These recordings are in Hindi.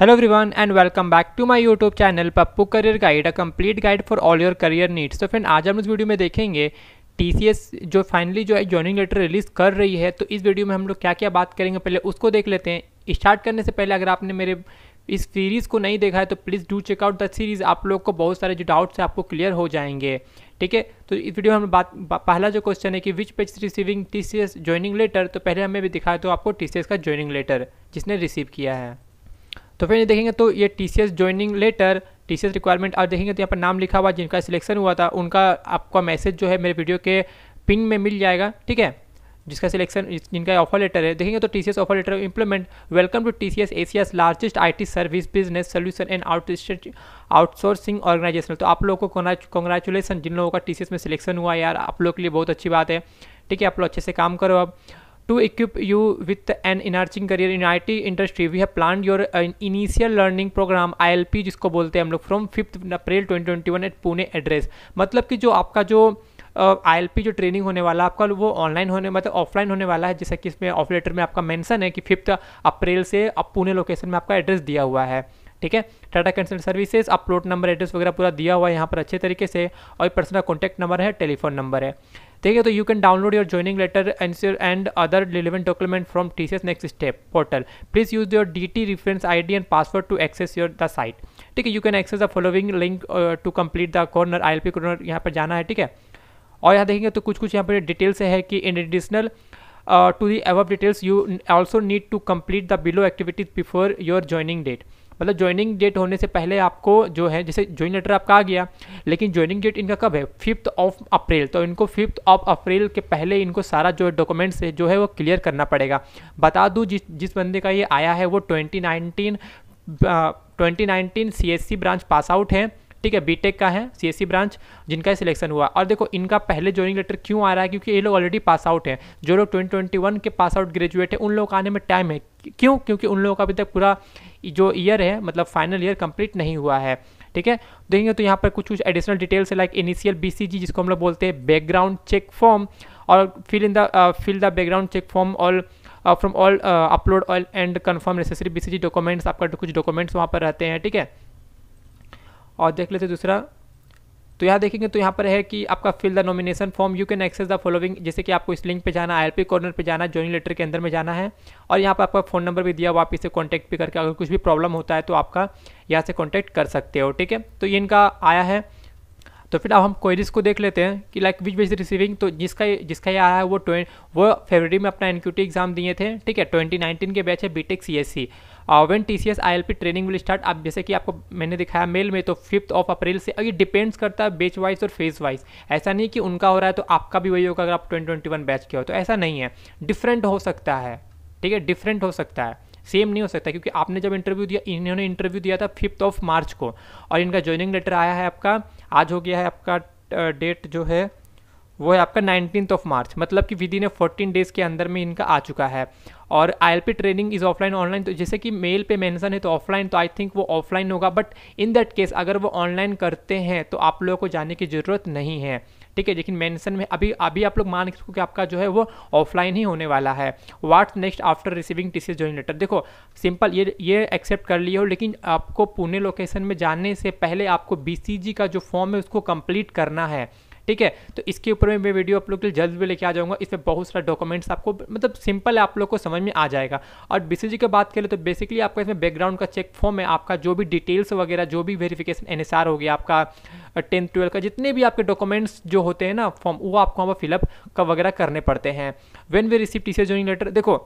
Hello everyone and welcome back to my YouTube channel Pappu career guide a complete guide for all your career needs तो फ्रेंड आज हम इस वीडियो में देखेंगे टीसीएस जो फाइनली जो है ज्वाइनिंग लेटर रिलीज़ कर रही है तो इस वीडियो में हम लोग क्या क्या बात करेंगे? पहले उसको देख लेते हैं। स्टार्ट करने से पहले अगर आपने मेरे इस सीरीज़ को नहीं देखा है तो please do check out the series आप लोग को बहुत सारे जो डाउट्स हैं आपको क्लियर हो जाएँगे। ठीक है? तो इस वीडियो में हम बात पहला जो क्वेश्चन है कि which page receiving T C S joining letter तो पहले हमें भी दिखाया तो आपको टी सी एस का ज्वाइनिंग लेटर जिसने रिसीव किया है। तो फिर देखेंगे तो ये T C S joining letter T C S requirement और देखेंगे तो यहाँ पर नाम लिखा हुआ, जिनका सिलेक्शन हुआ था, उनका आपका मैसेज जो है मेरे वीडियो के पिन में मिल जाएगा, ठीक है? जिसका सिलेक्शन जिनका ऑफ़र लेटर है। देखेंगे तो T C S offer letter implement welcome to T C S Asia's largest I T service business solution and out outsourcing organisation तो आप लोगों को कॉन्ग्रेचुलेसन जिन लोगों का टी सी एस में सिलेक्शन हुआ यार, आप लोग के लिए बहुत अच्छी बात है। ठीक है, आप लोग अच्छे से काम करो अब। To equip you with an enriching career in IT industry. We have planned your uh, initial learning program ILP जिसको बोलते हैं हम लोग from fifth April 2021 at Pune address मतलब कि जो आपका जो आई uh, जो ट्रेनिंग होने वाला है आपका वो ऑनलाइन होने मतलब ऑफलाइन होने वाला है जैसे कि इसमें ऑफ़ लेटर में आपका मेंशन है कि फिफ्थ अप्रैल से अब पुणे लोकेशन में आपका एड्रेस दिया हुआ है। ठीक है? टाटा कैंसल सर्विसेज़ अपलोड नंबर एड्रेस वगैरह पूरा दिया हुआ है यहाँ पर अच्छे तरीके से और पर्सनल कॉन्टैक्ट नंबर है टेलीफोन नंबर है। ठीक है तो you can download your joining letter and other relevant document from T next step portal please use your D T reference I D and password to access your the site ठीक है you can access the following link to complete the corner I L P corner यहाँ पर जाना है, ठीक है? और यहाँ देखेंगे तो कुछ कुछ यहाँ पर डिटेल्स है कि in additional to the above details you also need to complete the below activities before your joining date मतलब ज्वाइनिंग डेट होने से पहले आपको जो है, जैसे ज्वाइन लेटर आपका आ गया, लेकिन ज्वाइनिंग डेट इनका कब है? फिफ्थ ऑफ़ अप्रैल तो इनको फिफ्थ ऑफ़ अप्रैल के पहले इनको सारा जो डॉक्यूमेंट्स है, जो है वो क्लियर करना पड़ेगा। बता दूँ, जिस जिस बंदे का ये आया है, वो twenty nineteen twenty nineteen C branch pass out है। ठीक है बीटेक का है सीएससी ब्रांच जिनका सिलेक्शन हुआ। और देखो, इनका पहले ज्वाइनिंग लेटर क्यों आ रहा है? क्योंकि ये लोग ऑलरेडी पास आउट हैं। जो लोग 2021 के पास आउट ग्रेजुएट है, उन लोगों का आने में टाइम है। क्यों? क्योंकि उन लोगों का अभी तक पूरा जो ईयर है मतलब फाइनल ईयर कंप्लीट नहीं हुआ है। ठीक है? देखेंगे तो यहाँ पर कुछ कुछ एडिशनल डिटेल्स है लाइक इनिशियल बीसीजी जिसको हम लोग बोलते हैं बैकग्राउंड चेक फॉर्म और fill in the fill the background check form all from all upload all and confirm necessary BCG documents आपका कुछ डॉक्यूमेंट्स वहाँ पर रहते हैं, ठीक है? और देख लेते दूसरा। तो यहाँ देखेंगे तो यहाँ पर है कि आपका fill the nomination form you can access the following जैसे कि आपको इस लिंक पे जाना पी कॉर्नर पे जाना ज्वाइनिंग लेटर के अंदर में जाना है। और यहाँ पर आपका फ़ोन नंबर भी दिया हुआ, आप इसे कॉन्टैक्ट भी करके अगर कुछ भी प्रॉब्लम होता है तो आपका यहाँ से कॉन्टैक्ट कर सकते हो, ठीक है? तो ये इनका आया है। तो फिर अब हम क्वेरीज को देख लेते हैं कि लाइक विच बेज रिसीविंग तो जिसका जिसका ये आया है वो ट्वेंट वो फरवरी में अपना एनक्यूटी एग्ज़ाम दिए थे, ठीक है? ट्वेंटी के बैच है S C when T C S I L P training will start आप जैसे कि आपको मैंने दिखाया मेल में तो फिफ्थ ऑफ़ अप्रैल से, ये डिपेंड्स करता है बेच वाइज और फ़ेज़ वाइज ऐसा नहीं कि उनका हो रहा है तो आपका भी वही होगा अगर आप ट्वेंटी ट्वेंटी वन बैच के हो तो ऐसा नहीं है। डिफरेंट हो सकता है, ठीक है? डिफरेंट हो सकता है। सेम नहीं हो सकता, क्योंकि आपने जब इंटरव्यू दिया, इन्होंने इंटरव्यू दिया था फिफ्थ ऑफ़ मार्च को, और इनका ज्वाइनिंग लेटर आया है आपका, आज हो गया है आपका डेट जो है वो है आपका नाइनटीन ऑफ़ मार्च मतलब कि within a fourteen days के अंदर में इनका आ चुका है। और ILP training is offline online तो जैसे कि मेल पे मेंशन है तो ऑफलाइन तो आई थिंक वो ऑफलाइन होगा बट इन दैट केस अगर वो ऑनलाइन करते हैं तो आप लोगों को जाने की ज़रूरत नहीं है। ठीक है, लेकिन मेंशन में अभी अभी आप लोग मान सकते कि आपका जो है वो ऑफलाइन ही होने वाला है। What's next after receiving T C letter देखो सिंपल ये ये एक्सेप्ट कर लिए हो, लेकिन आपको पुणे लोकेशन में जाने से पहले आपको बीसीजी का जो फॉर्म है, उसको कंप्लीट करना है। ठीक है? तो इसके ऊपर में मैं वीडियो आप लोग के लिए जल्द भी लेके आ जाऊँगा। इसमें बहुत सारा डॉक्यूमेंट्स आपको मतलब सिंपल आप लोग को समझ में आ जाएगा। और बीसीजी की बात करें तो बेसिकली आपका इसमें बैकग्राउंड का चेक फॉर्म है। आपका जो भी डिटेल्स वगैरह, जो भी वेरिफिकेशन एन हो गया, आपका टेंथ ट्वेल्थ का, जितने भी आपके डॉक्यूमेंट्स जो होते हैं ना फॉर्म वो आपको वहाँ पर फिलअप का वगैरह करने पड़ते हैं। When we receive T C joining letter देखो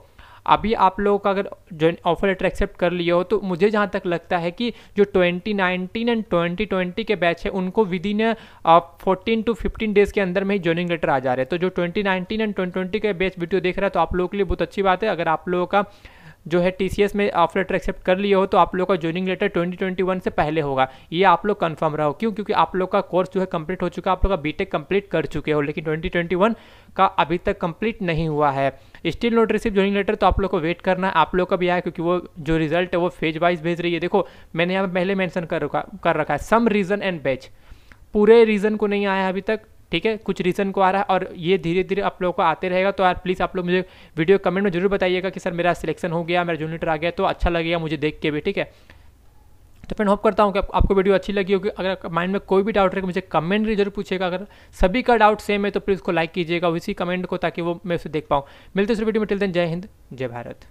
अभी आप लोगों का अगर ज्वाइन ऑफ़र लेटर एक्सेप्ट कर लिया हो तो मुझे जहाँ तक लगता है कि जो 2019 एंड 2020 के बैच है, उनको within fourteen to fifteen days के अंदर में ही ज्वाइनिंग लेटर आ जा रहे हैं। तो जो 2019 एंड 2020 के बैच वीडियो देख रहा है तो आप लोगों के लिए बहुत अच्छी बात है। अगर आप लोगों का जो है टीसीएस में ऑफ़र लेटर एक्सेप्ट कर लिए हो तो आप लोग का ज्वाइनिंग लेटर 2021 से पहले होगा। ये आप लोग कंफर्म रहो। क्यों? क्योंकि आप लोग का कोर्स जो है कंप्लीट हो चुका है, आप लोग का बीटेक कंप्लीट कर चुके हो, लेकिन 2021 का अभी तक कंप्लीट नहीं हुआ है। Still not receive joining letter तो आप लोग को वेट करना है, आप लोग का भी आया क्योंकि वो जो रिज़ल्ट है वो फ़ेज़ वाइज भेज रही है। देखो, मैंने यहाँ पहले मैंशन कर रखा कर रखा है सम रीज़न एंड बैच पूरे रीज़न को नहीं आया अभी तक, ठीक है? कुछ रीज़न को आ रहा है और ये धीरे धीरे आप लोगों को आते रहेगा। तो यार प्लीज़ आप लोग मुझे वीडियो कमेंट में ज़रूर बताइएगा कि, सर, मेरा सिलेक्शन हो गया, मेरा जूनिटर आ गया तो अच्छा लगेगा मुझे देख के भी, ठीक है? तो फ्रेंड होप करता हूँ कि आपको वीडियो अच्छी लगी होगी। अगर माइंड में कोई भी डाउट रहेगा मुझे कमेंट भी ज़रूर पूछेगा अगर सभी का डाउट सेम है तो प्लीज़ उसको लाइक कीजिएगा उसी कमेंट को ताकि वो मैं उसे देख पाऊँ। मिलते उस वीडियो में। टिल दिन जय हिंद, जय भारत।